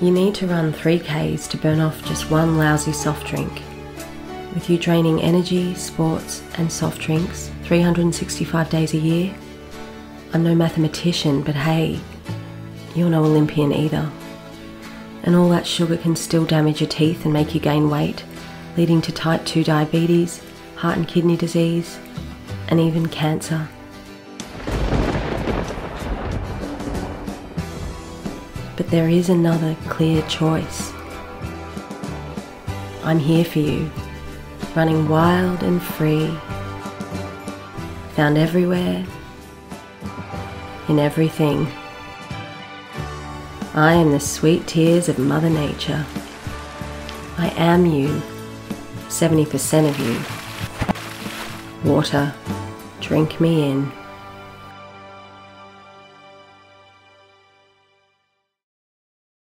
You need to run 3Ks to burn off just one lousy soft drink. With you draining energy, sports, and soft drinks 365 days a year, I'm no mathematician, but hey, you're no Olympian either. And all that sugar can still damage your teeth and make you gain weight, leading to type 2 diabetes, heart and kidney disease, and even cancer. But there is another clear choice. I'm here for you, running wild and free, found everywhere, in everything. I am the sweet tears of Mother Nature. I am you, 70% of you. Water, drink me in.